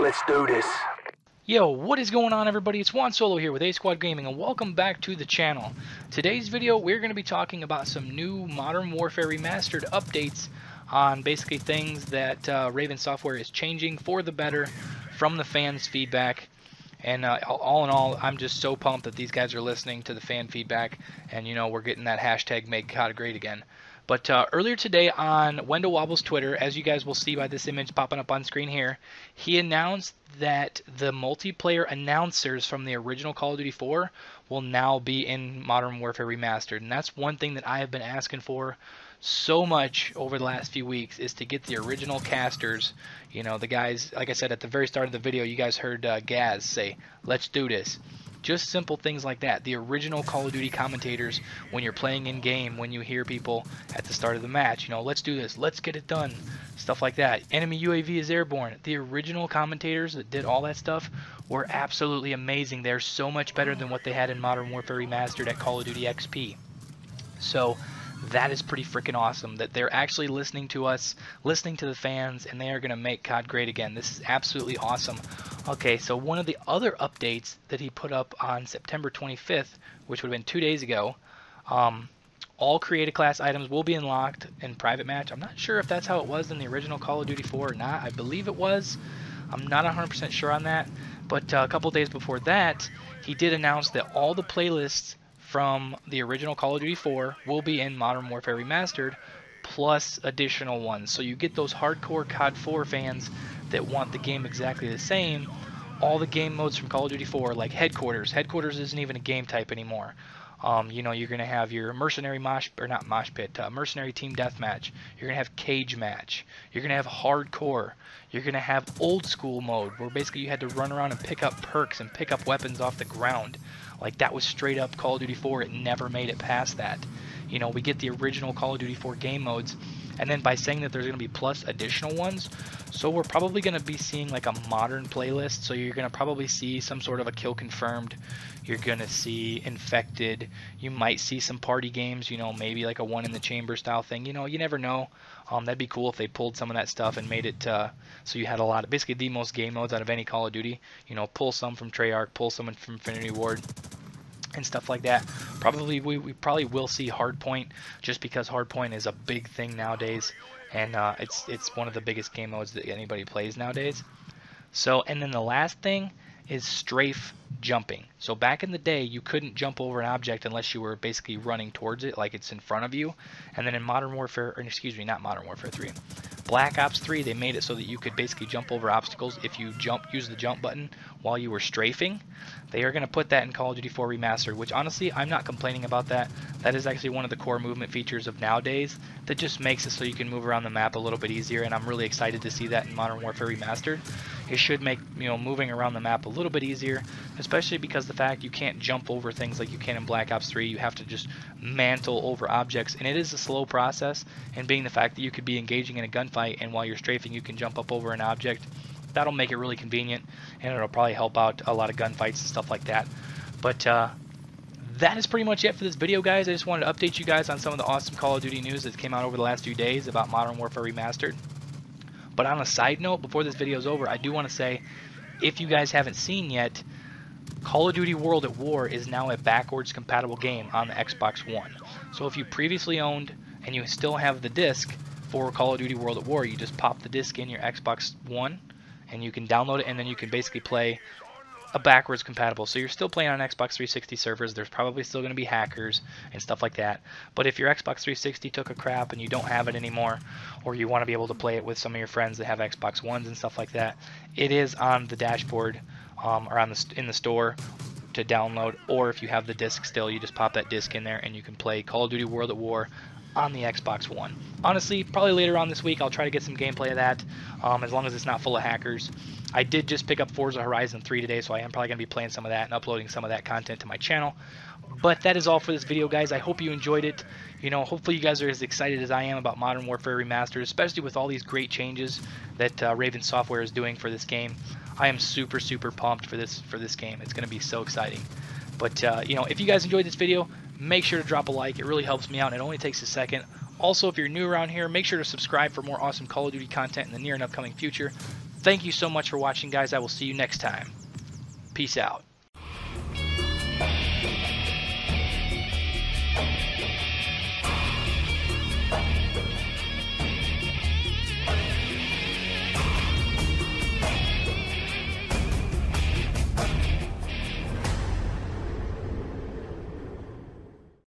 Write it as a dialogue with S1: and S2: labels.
S1: Let's do this.
S2: Yo, what is going on everybody? It's Juan Solo here with A Squad Gaming and welcome back to the channel. Today's video we're going to be talking about some new Modern Warfare Remastered updates on basically things that uh, Raven Software is changing for the better from the fans' feedback. And uh, all in all, I'm just so pumped that these guys are listening to the fan feedback and you know we're getting that hashtag make COD great again. But uh, earlier today on Wendell Wobble's Twitter, as you guys will see by this image popping up on screen here, he announced that the multiplayer announcers from the original Call of Duty 4 will now be in Modern Warfare Remastered. And that's one thing that I have been asking for so much over the last few weeks is to get the original casters, you know, the guys, like I said at the very start of the video, you guys heard uh, Gaz say, let's do this. Just simple things like that. The original Call of Duty commentators, when you're playing in game, when you hear people at the start of the match, you know, let's do this, let's get it done, stuff like that. Enemy UAV is airborne. The original commentators that did all that stuff were absolutely amazing. They're so much better than what they had in Modern Warfare Remastered at Call of Duty XP. So, that is pretty freaking awesome that they're actually listening to us, listening to the fans, and they are going to make COD great again. This is absolutely awesome. Okay, so one of the other updates that he put up on September 25th, which would have been two days ago, um, all created class items will be unlocked in private match. I'm not sure if that's how it was in the original Call of Duty 4 or not. I believe it was. I'm not 100% sure on that. But uh, a couple days before that, he did announce that all the playlists from the original Call of Duty 4 will be in Modern Warfare Remastered, plus additional ones. So you get those hardcore COD 4 fans that want the game exactly the same. All the game modes from Call of Duty 4, like Headquarters. Headquarters isn't even a game type anymore. Um, you know, you're going to have your mercenary mosh, or not mosh pit, uh, mercenary team deathmatch. You're going to have cage match. You're going to have hardcore. You're going to have old school mode, where basically you had to run around and pick up perks and pick up weapons off the ground. Like that was straight up Call of Duty 4. It never made it past that. You know, we get the original Call of Duty 4 game modes, and then by saying that there's going to be plus additional ones, so we're probably going to be seeing like a modern playlist. So you're going to probably see some sort of a kill confirmed. You're going to see infected. You might see some party games. You know, maybe like a one in the chamber style thing. You know, you never know. Um, that'd be cool if they pulled some of that stuff and made it uh, so you had a lot of basically the most game modes out of any Call of Duty. You know, pull some from Treyarch, pull some from Infinity Ward and stuff like that. Probably we, we probably will see Hardpoint just because Hardpoint is a big thing nowadays, and uh, it's it's one of the biggest game modes that anybody plays nowadays. So and then the last thing is strafe jumping. So back in the day, you couldn't jump over an object unless you were basically running towards it, like it's in front of you. And then in Modern Warfare, excuse me, not Modern Warfare 3, Black Ops 3, they made it so that you could basically jump over obstacles if you jump, use the jump button while you were strafing. They are going to put that in Call of Duty 4 Remastered, which honestly, I'm not complaining about that. That is actually one of the core movement features of nowadays that just makes it so you can move around the map a little bit easier, and I'm really excited to see that in Modern Warfare Remastered. It should make, you know, moving around the map a little bit easier, especially because the fact you can't jump over things like you can in Black Ops 3. You have to just mantle over objects, and it is a slow process, and being the fact that you could be engaging in a gunfight, and while you're strafing, you can jump up over an object, that'll make it really convenient, and it'll probably help out a lot of gunfights and stuff like that. But, uh, that is pretty much it for this video, guys. I just wanted to update you guys on some of the awesome Call of Duty news that came out over the last few days about Modern Warfare Remastered. But on a side note, before this video is over, I do want to say, if you guys haven't seen yet, Call of Duty World at War is now a backwards compatible game on the Xbox One. So if you previously owned and you still have the disc for Call of Duty World at War, you just pop the disc in your Xbox One and you can download it and then you can basically play a backwards compatible. So you're still playing on Xbox 360 servers. There's probably still going to be hackers and stuff like that. But if your Xbox 360 took a crap and you don't have it anymore, or you want to be able to play it with some of your friends that have Xbox Ones and stuff like that, it is on the dashboard um, or on the in the store to download. Or if you have the disc still, you just pop that disc in there and you can play Call of Duty World at War on the Xbox One. Honestly, probably later on this week I'll try to get some gameplay of that, um, as long as it's not full of hackers. I did just pick up Forza Horizon 3 today, so I am probably going to be playing some of that and uploading some of that content to my channel. But that is all for this video, guys. I hope you enjoyed it. You know, hopefully you guys are as excited as I am about Modern Warfare Remastered, especially with all these great changes that uh, Raven Software is doing for this game. I am super, super pumped for this for this game. It's going to be so exciting. But, uh, you know, if you guys enjoyed this video, make sure to drop a like. It really helps me out, and it only takes a second. Also, if you're new around here, make sure to subscribe for more awesome Call of Duty content in the near and upcoming future. Thank you so much for watching, guys. I will see you next time. Peace out.